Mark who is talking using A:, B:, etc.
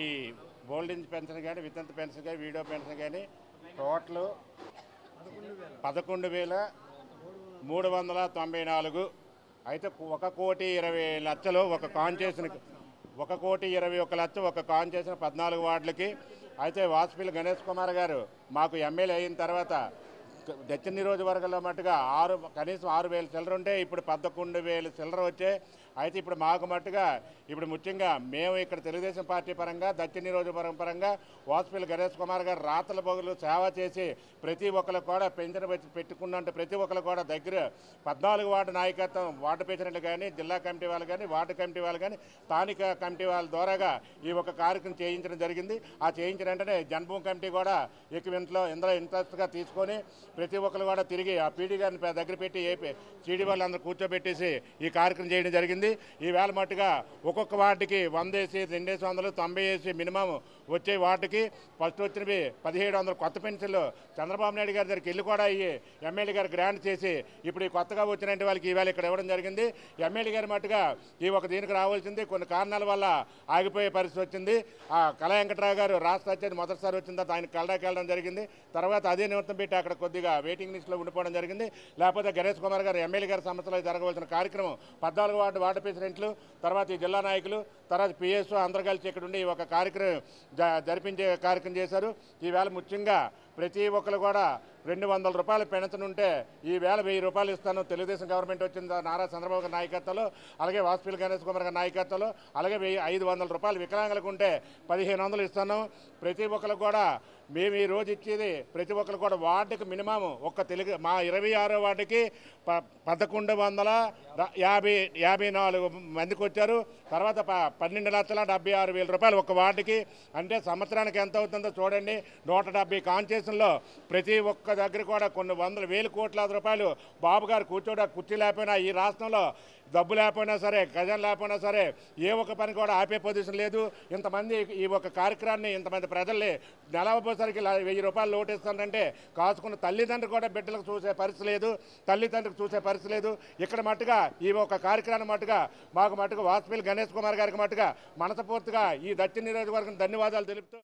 A: ఈ old age pension కానీ వితంతు పెన్షన్ కానీ వీడియో పెన్షన్ కానీ టోటల్ పదకొండు వేల మూడు వందల తొంభై నాలుగు. అయితే ఒక కోటి ఇరవై లక్షలు ఒక కాన్స్టిట్యూషన్ ఒక కోటి ఇరవై ఒక లక్ష ఒక కాన్ చేసిన పద్నాలుగు వార్డులకి. అయితే వాసుపల్లి గణేష్ కుమార్ గారు మాకు ఎమ్మెల్యే అయిన తర్వాత దక్షిణ నియోజకవర్గంలో మట్టుగా ఆరు కనీసం ఆరు వేల చిల్లర ఉంటే ఇప్పుడు పదకొండు వేల చిల్లర వచ్చే అయితే ఇప్పుడు మాకు మట్టుగా ఇప్పుడు ముఖ్యంగా మేము ఇక్కడ తెలుగుదేశం పార్టీ పరంగా దక్షిణ నియోజకవర్గం పరంగా వాజ్పేయి గణేష్ కుమార్ గారు రాతల బొగులు సేవ చేసి ప్రతి ఒక్కరు కూడా పెంచిన పెట్టుకున్నంటే ప్రతి ఒక్కరు కూడా దగ్గర పద్నాలుగు వార్డు నాయకత్వం వార్డు ప్రెసిడెంట్లు కానీ జిల్లా కమిటీ వాళ్ళు కానీ వార్డు కమిటీ వాళ్ళు కానీ స్థానిక కమిటీ వాళ్ళ ద్వారాగా ఈ ఒక కార్యక్రమం చేయించడం జరిగింది. ఆ చేయించిన వెంటనే జన్మభూమి కమిటీ కూడా ఎక్కువ ఇంట్లో ఇందులో ఇంట్రెస్ట్గా తీసుకొని ప్రతి ఒక్కరు కూడా తిరిగి ఆ పీడీ గారిని దగ్గర పెట్టి ఏపీ సీడీ వాళ్ళందరూ కూర్చోబెట్టేసి ఈ కార్యక్రమం చేయడం జరిగింది. ఈ వేళ మట్టుగా ఒక్కొక్క వార్డుకి వంద వేసి రెండేసి వందలు తొంభై వేసి మినిమం వచ్చే వాటికి ఫస్ట్ వచ్చినవి పదిహేడు వందలు కొత్త పెన్షన్లు చంద్రబాబు నాయుడు గారి దగ్గరికి వెళ్ళి కూడా అయ్యి ఎమ్మెల్యే గారు గ్రాంట్ చేసి ఇప్పుడు ఈ కొత్తగా వచ్చినట్టు వాళ్ళకి ఈవేళ ఇక్కడ ఇవ్వడం జరిగింది. ఎమ్మెల్యే గారి మట్టుగా ఈ ఒక దీనికి రావాల్సింది. కొన్ని కారణాల వల్ల ఆగిపోయే పరిస్థితి వచ్చింది. ఆ కళా వెంకట్రావు గారు రాష్ట్ర అధ్యక్షుడు మొదటిసారి వచ్చిన తర్వాత ఆయన కలడాకి వెళ్ళడం జరిగింది. తర్వాత అదే నిమిత్తం పెట్టి అక్కడ కొద్దిగా వెయిటింగ్ లిస్ట్లో ఉండిపోవడం జరిగింది. లేకపోతే గణేష్ కుమార్ గారు ఎమ్మెల్యే గారి సంస్థలో జరగవలసిన కార్యక్రమం పద్నాలుగు వార్డు వార్డు ప్రెసిడెంట్లు తర్వాత ఈ జిల్లా నాయకులు తర్వాత పిఎస్ఓ అందరు కలిసి ఇక్కడ ఉండి ఒక కార్యక్రమం జ- జరిపించే కార్యక్రమం చేశారు. ఈవేళ ముఖ్యంగా ప్రతి ఒక్కరు కూడా రెండు వందల రూపాయలు పెన్షన్ ఉంటే ఈ వేల వెయ్యి రూపాయలు ఇస్తాను. తెలుగుదేశం గవర్నమెంట్ వచ్చింది నారా చంద్రబాబు గారి నాయకత్వంలో అలాగే వాజ్పేయి గణేష్ కుమార్ గారి నాయకత్వంలో అలాగే వెయ్యి ఐదు వందల రూపాయలు వికలాంగులకు ఉంటే పదిహేను వందలు ఇస్తాను. ప్రతి ఒక్కరు కూడా మేము ఈ రోజు ఇచ్చేది ప్రతి ఒక్కరు కూడా వార్డుకి మినిమం ఒక్క తెలుగు మా ఇరవై ఆరో వార్డుకి ప పదకొండు వందల యాభై యాభై నాలుగు మందికి వచ్చారు. తర్వాత ప పన్నెండు లక్షల డెబ్బై ఆరు వేల రూపాయలు ఒక వార్డుకి. అంటే సంవత్సరానికి ఎంత అవుతుందో చూడండి. నూట డెబ్బై కాన్స్టిట్యూషన్లో ప్రతి ఒక్క దగ్గర కూడా కొన్ని వందల వేల కోట్లాది రూపాయలు బాబు గారు కూర్చోడా కుర్చీ లేకపోయినా ఈ రాష్ట్రంలో డబ్బు లేకపోయినా సరే గజం లేకపోయినా సరే ఏ ఒక్క పని కూడా ఆపే పొజిషన్ లేదు. ఇంతమంది ఈ ఒక కార్యక్రమాన్ని ఇంతమంది ప్రజల్ని నెలవపోసరికి వెయ్యి రూపాయలు లోటిస్తానంటే కాసుకున్న తల్లిదండ్రులు కూడా బిడ్డలకు చూసే పరిస్థితి లేదు. తల్లిదండ్రులకు చూసే పరిస్థితి లేదు. ఇక్కడ మట్టుగా ఈ ఒక కార్యక్రమం మట్టుగా మాకు మట్టుగా వాసుపల్లి గణేష్ కుమార్ గారికి మట్టుగా మనసపూర్తిగా ఈ దక్షిణ నియోజకవర్గం ధన్యవాదాలు తెలుపుతూ